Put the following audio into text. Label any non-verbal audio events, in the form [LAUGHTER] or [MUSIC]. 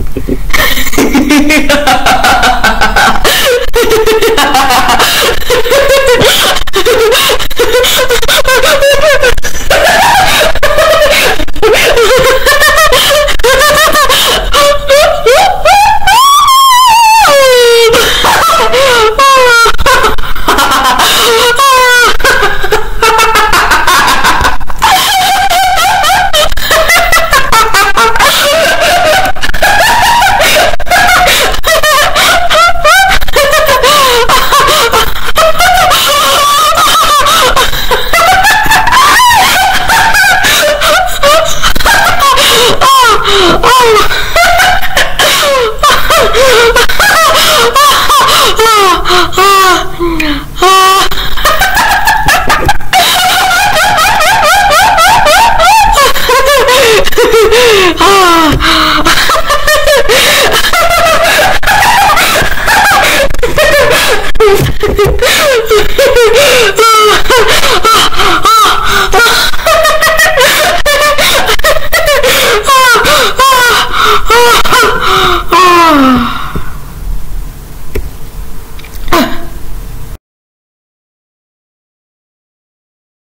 yeah. [LAUGHS] 아.